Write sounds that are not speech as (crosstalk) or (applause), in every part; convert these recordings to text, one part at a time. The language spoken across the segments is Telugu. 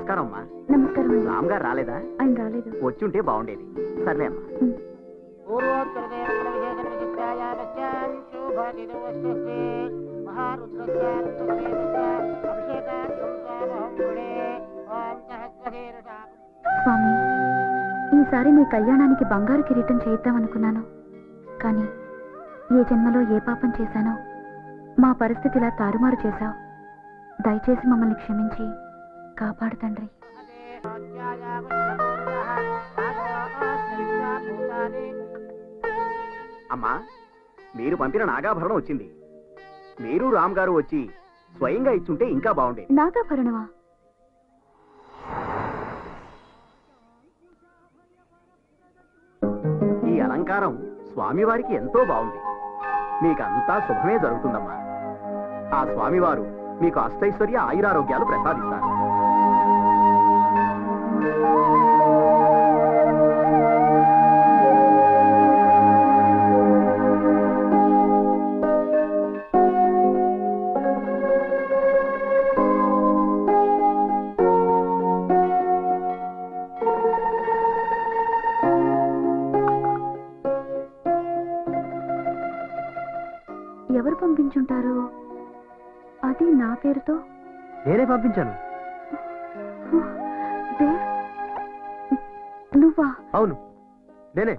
నమస్కారం అమ్మా. నమస్కారం అండి. రామ్ గారు రాలేదా? ఆయన రాలేదు. వచ్చి ఉంటే బాగుండేది. సర్లే అమ్మా. స్వామి ఈసారి నీ కళ్యాణానికి బంగారు కిరీటం చేయిద్దామనుకున్నాను కానీ ఏ జన్మలో ఏ పాపం చేశానో మా పరిస్థితి ఇలా తారుమారు చేశావు. దయచేసి మమ్మల్ని క్షమించి కాపాడు తండ్రి. అమ్మా మీరు పంపిన నాగాభరణం వచ్చింది. మీరు రామ్ గారు వచ్చి స్వయంగా ఇచ్చుంటే ఇంకా బాగుండేది. నాగాభరణమా? ఈ అలంకారం స్వామివారికి ఎంతో బాగుంది. మీకంతా శుభమే జరుగుతుందమ్మా. ఆ స్వామివారు మీకు అష్టైశ్వర్య ఆయురారోగ్యాలు ప్రసాదిస్తారు. పంపించుంటారు? అది నా పేరుతో? నేనే పంపించాను. దేవ్ నువ్వా? అవును నేనే.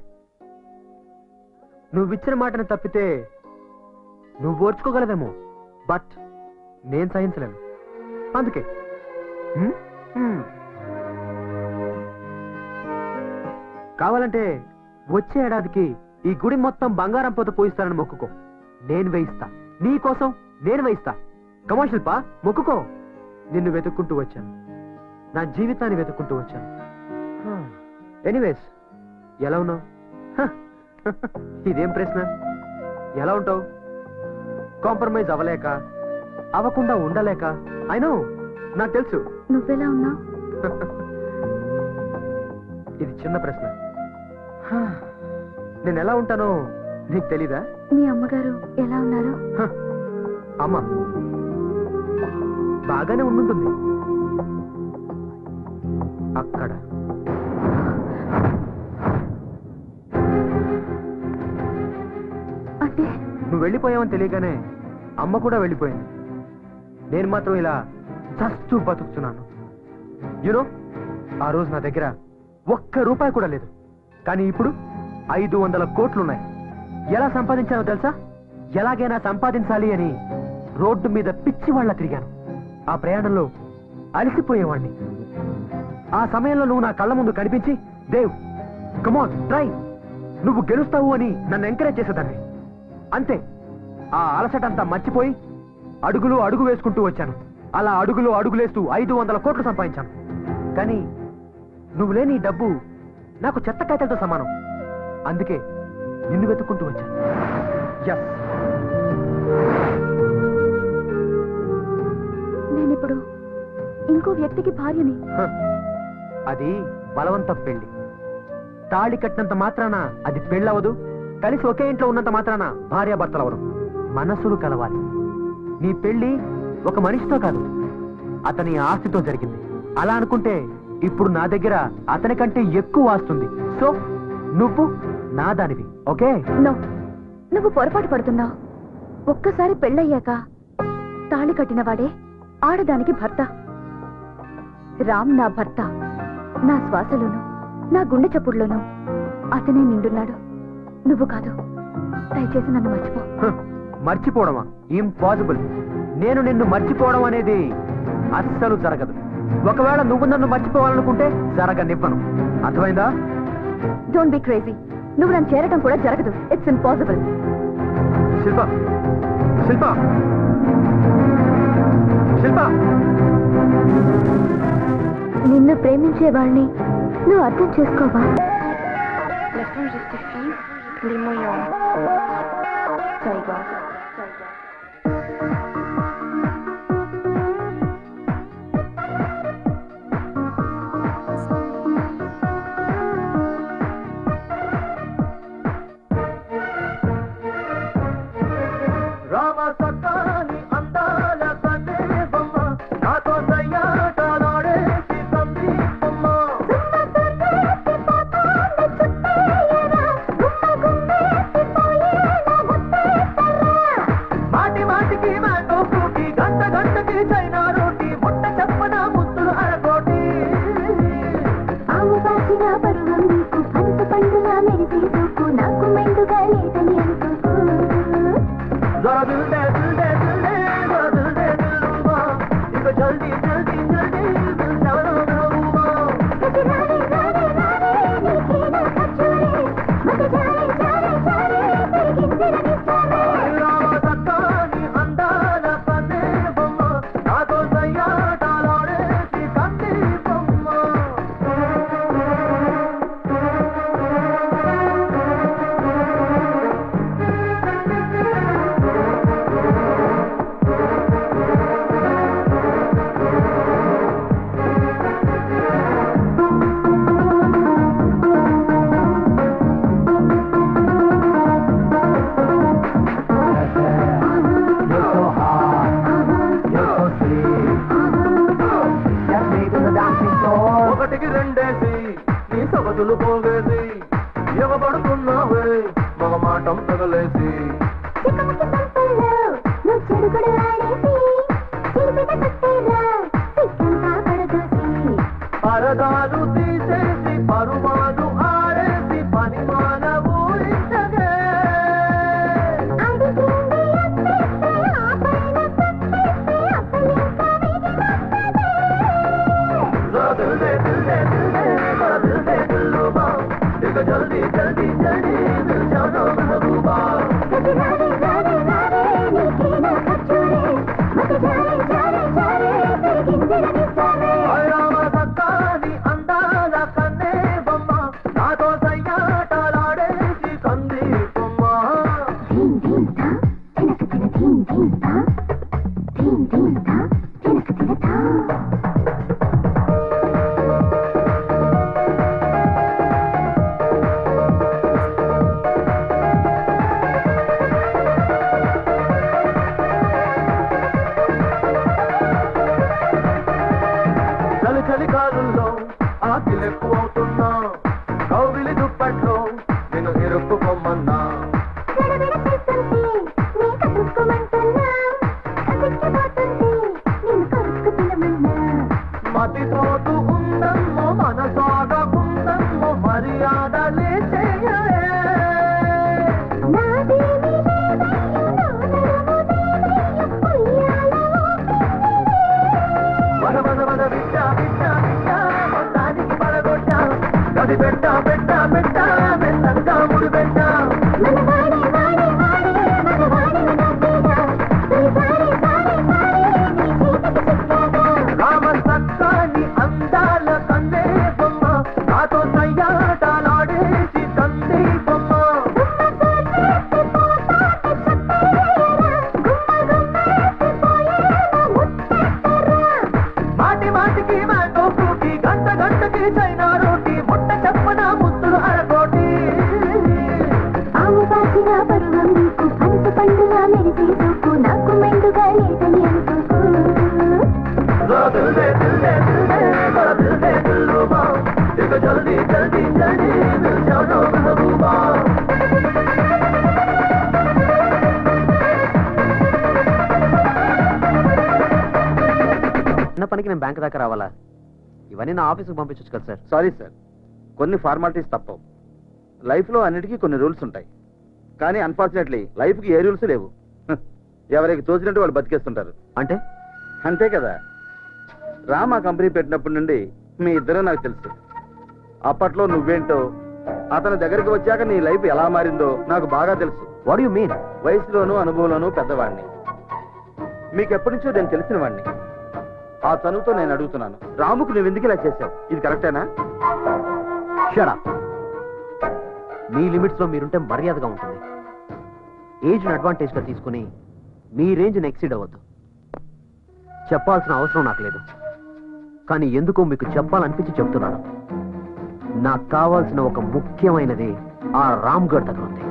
నువ్విచ్చిన మాటను తప్పితే నువ్వు ఓర్చుకోగలవేమో బట్ నేను సహించలేను. అందుకే. కావాలంటే వచ్చే ఏడాదికి ఈ గుడి మొత్తం బంగారం పోత పోయిస్తానని మొక్కుకో. నేను వేయిస్తా. నీ కోసం నేను వేయిస్తా కమా శిల్ప మొక్కుకో. నిన్ను వెతుక్కుంటూ వచ్చాను. నా జీవితాన్ని వెతుక్కుంటూ వచ్చాను. ఎనీవేస్ ఎలా ఉన్నావు? (laughs) ఇదేం ప్రశ్న? ఎలా ఉంటావు? కాంప్రమైజ్ అవ్వలేక అవ్వకుండా ఉండలేక అయినో నాకు తెలుసు. నువ్వెలా ఉన్నావు? (laughs) ఇది చిన్న ప్రశ్న. హ, నేను ఎలా ఉంటానో నీకు తెలీదా? మీ అమ్మగారు ఎలా ఉన్నారు? అమ్మ బాగానే ఉండుంటుంది. అక్కడ. అంటే? నువ్వు వెళ్ళిపోయావని తెలియగానే అమ్మ కూడా వెళ్ళిపోయింది. నేను మాత్రం ఇలా చస్తూ బతుకుతున్నాను. యునో ఆ రోజు నా దగ్గర ఒక్క రూపాయి కూడా లేదు. కానీ ఇప్పుడు ఐదు వందల కోట్లున్నాయి. ఎలా సంపాదించానో తెలుసా? ఎలాగైనా సంపాదించాలి అని రోడ్డు మీద పిచ్చి వాళ్ళ తిరిగాను. ఆ ప్రయాణంలో అలసిపోయేవాణ్ణి. ఆ సమయంలో నువ్వు నా కళ్ళ ముందు కనిపించి దేవ్ కమాన్ ట్రై నువ్వు గెలుస్తావు అని నన్ను ఎంకరేజ్ చేసేదాన్ని. అంతే. ఆ అలసటంతా మర్చిపోయి అడుగులు అడుగు వేసుకుంటూ వచ్చాను. అలా అడుగులు అడుగులేస్తూ ఐదు వందల కోట్లు సంపాదించాను. కానీ నువ్వు లేని డబ్బు నాకు చెత్త కాయతలతో సమానం. అందుకే నిన్ను వెతుక్కుంటూ వచ్చాను. ఎస్ నేనిప్పుడు ఇంకో వ్యక్తికి భార్యని. అది బలవంత పెళ్ళి. తాళి కట్టినంత మాత్రాన అది పెళ్ళవదు. కలిసి ఒకే ఇంట్లో ఉన్నంత మాత్రాన భార్యాభర్తలు అవరు మనసులు కలవాలి. నీ పెళ్ళి ఒక మనిషితో కాదు. అతని ఆస్తితో జరిగింది. అలా అనుకుంటే ఇప్పుడు నా దగ్గర అతని కంటే ఎక్కువ ఆస్తుంది సో నువ్వు నా దానివి ఓకే? నో. నువ్వు పొరపాటు పడుతున్నావు. ఒక్కసారి పెళ్ళయ్యాక తాళి కట్టినవాడే ఆడదానికి భర్త. రామ్ నా భర్త. నా శ్వాసలోను నా గుండె చప్పుడులోను అతనే నిండున్నాడు. నువ్వు కాదు. దయచేసి నన్ను మర్చిపో. మర్చిపోవడమా? ఇంపాసిబుల్ నేను నిన్ను మర్చిపోవడం అనేది అస్సలు జరగదు. ఒకవేళ నువ్వు నన్ను మర్చిపోవాలనుకుంటే జరగనివ్వను. అర్థమైందా? డోంట్ బి క్రేజీ నువ్వు నన్ను చేరటం కూడా జరగదు. It's impossible Shilpa Shilpa. శిల్ప. నిన్ను ప్రేమించేవాడిని నువ్వు అర్థం చేసుకోవా? Les పసిగా పరువు నీకు పంట పండుగా మెరిసే నాకు మెండుగా లేదా? ஆட்டம் మనసమ్మ మనస పాటికి నేను బ్యాంక్ దాకా రావాలా? ఇవన్నీ నా ఆఫీస్కి పంపించవచ్చు కదా సార్. Sorry sir. కొన్ని ఫార్మాలిటీస్ తప్పవు. లైఫ్లో అన్నిటికీ కొన్ని రూల్స్ ఉంటాయి. కానీ అన్ఫార్చునేట్లీ లైఫ్కి ఏ రూల్స్ లేవు. ఎవరికి తోచినట్టు వాళ్ళు బతికేస్తుంటారు. అంటే? అంతే కదా. రామా కంపెనీ పెట్టినప్పటి నుండి మీ ఇద్దరూ నాకు తెలుసు. అప్పట్లో నువ్వేంటో అతని దగ్గరికి వచ్చాక నీ లైఫ్ ఎలా మారిందో నాకు బాగా తెలుసు. వాడు యు మీన్ వయసులోనూ అనుభవంలోనూ పెద్దవాడిని. మీకెప్పటి నుంచో నేను తెలిసిన వాడిని ఆ తనుతో నేను అడుగుతున్నాను. రాముకు నువ్వు ఎందుకు ఇలా చేశావు? ఇది కరెక్టేనా? షరా మీ లిమిట్స్లో మీరుంటే మర్యాదగా ఉంటుంది. ఏజ్ అడ్వాంటేజ్గా తీసుకుని మీ రేంజ్ ఎక్సీడ్ అవ్వద్దు. చెప్పాల్సిన అవసరం నాకు లేదు. కానీ ఎందుకో మీకు చెప్పాలనిపించి చెప్తున్నాను. నాకు కావాల్సిన ఒక ముఖ్యమైనది ఆ రామ్ గఢ్ దగ్గర ఉంది.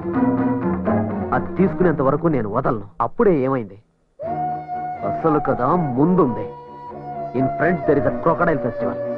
అది తీసుకునేంత వరకు నేను వదలను. అప్పుడే ఏమైంది? అసలు కదా ముందుంది. In France, there is a crocodile festival.